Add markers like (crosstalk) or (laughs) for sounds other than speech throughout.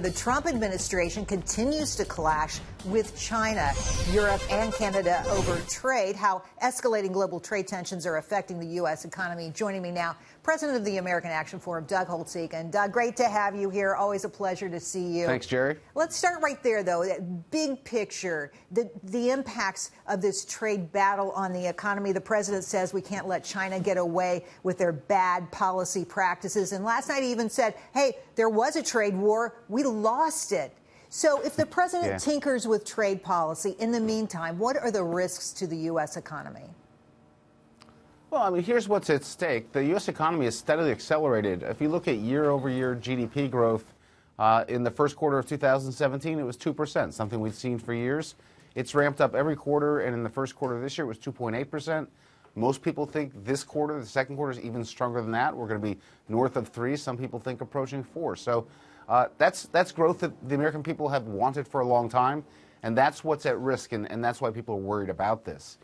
The Trump administration continues to clash with China, Europe, and Canada over trade, how escalating global trade tensions are affecting the U.S. economy. Joining me now, President of the American Action Forum, Doug Holtz-Eakin. And Doug, great to have you here. Always a pleasure to see you. Thanks, Gerri. Let's start right there, though. That Big picture, the, the impacts of this trade battle on the economy. The president says we can't let China get away with their bad policy practices. And last night he even said, hey, there was a trade war. We lost it. So if the president yeah. tinkers with trade policy, in the meantime, what are the risks to the U.S. economy? Well, I mean, here's what's at stake. The U.S. economy has steadily accelerated. If you look at year over year GDP growth uh, in the first quarter of 2017, it was 2%, something we've seen for years. It's ramped up every quarter, and in the first quarter of this year, it was 2.8%. Most people think this quarter, the second quarter, is even stronger than that. We're going to be north of three. Some people think approaching four. So uh, that's that's growth that the American people have wanted for a long time, and that's what's at risk, and, and that's why people are worried about this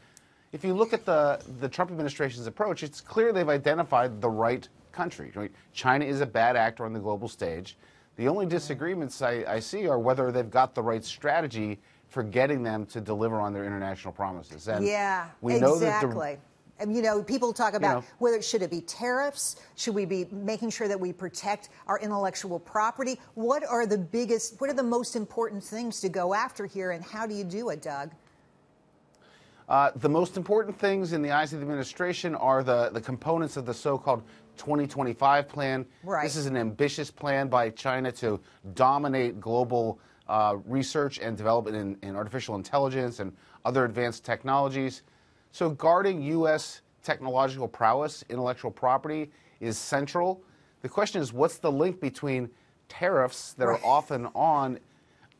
if you look at the, the Trump administration's approach, it's clear they've identified the right country. Right? China is a bad actor on the global stage. The only disagreements I, I, see are whether they've got the right strategy for getting them to deliver on their international promises. And yeah, we know exactly. That you know, people talk about you know, whether should it be tariffs? Should we be making sure that we protect our intellectual property? What are the biggest, what are the most important things to go after here, and how do you do it, Doug? Uh, the most important things in the eyes of the administration are the, the components of the so-called 2025 plan. Right. This is an ambitious plan by China to dominate global uh, research and development in, in, artificial intelligence and other advanced technologies. So guarding U.S. technological prowess, intellectual property, is central. The question is, what's the link between tariffs that right. are often on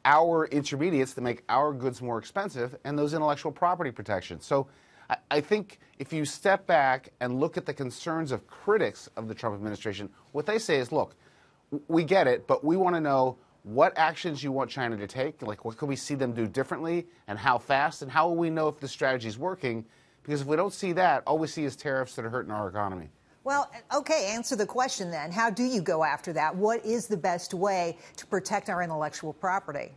our intermediates that make our goods more expensive and those intellectual property protections. So I, I, think if you step back and look at the concerns of critics of the Trump administration, what they say is look, we get it, but we want to know what actions you want China to take, like what could we see them do differently and how fast, and how will we know if the strategy is working? Because if we don't see that, all we see is tariffs that are hurting our economy. Well, okay, answer the question then. How do you go after that? What is the best way to protect our intellectual property?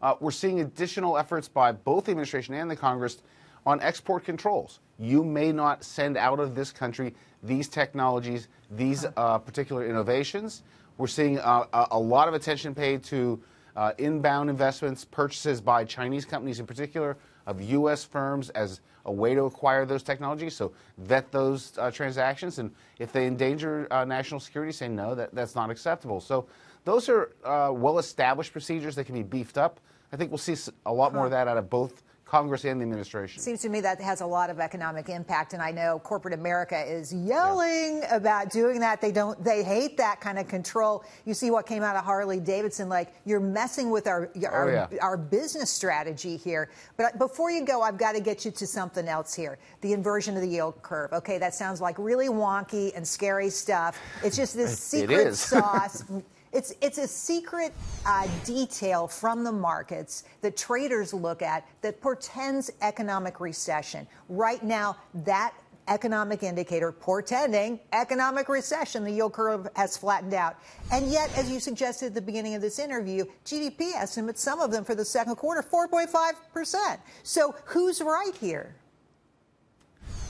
Uh, we're seeing additional efforts by both the administration and the Congress on export controls. You may not send out of this country these technologies, these uh, particular innovations. We're seeing uh, a lot of attention paid to uh, inbound investments, purchases by Chinese companies in particular of U.S. firms as a way to acquire those technologies. So vet those uh, transactions, and if they endanger uh, national security, say no, that, that's not acceptable. So those are uh, well-established procedures that can be beefed up. I think we'll see a lot more of that out of both Congress and the administration. Seems to me that has a lot of economic impact, and I know corporate America is yelling yeah. about doing that. They don't. They hate that kind of control. You see what came out of Harley Davidson, like you're messing with our oh, our, oh, yeah. our business strategy here. But uh, before you go, I've got to get you to something else here: the inversion of the yield curve. Okay, that sounds like really wonky and scary stuff. It's just this secret (laughs) sauce. It's, it's a secret uh, detail from the markets that traders look at that portends economic recession. Right now, that economic indicator portending economic recession. The yield curve has flattened out. And yet, as you suggested at the beginning of this interview, GDP estimates, some of them for the second quarter, 4.5%. So who's right here?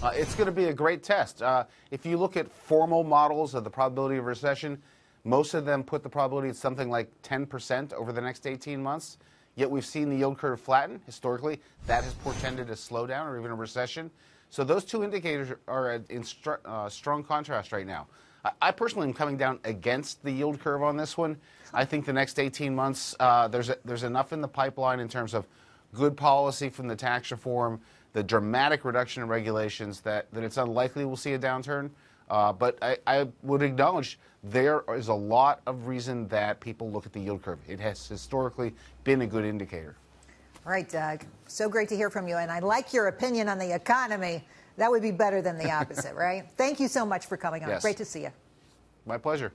Uh, it's going to be a great test. Uh, if you look at formal models of the probability of recession, most of them put the probability at something like 10% over the next 18 months. Yet we've seen the yield curve flatten historically. That has portended a slowdown or even a recession. So those two indicators are in uh, strong contrast right now. I, I, personally am coming down against the yield curve on this one. I think the next 18 months, uh, there's, a, there's enough in the pipeline in terms of good policy from the tax reform, the dramatic reduction in regulations that, that it's unlikely we'll see a downturn. Uh, but I, I, would acknowledge there is a lot of reason that people look at the yield curve. It has historically been a good indicator. All right, Doug. So great to hear from you. And I like your opinion on the economy. That would be better than the opposite, (laughs) right? Thank you so much for coming on. Yes. Great to see you. My pleasure.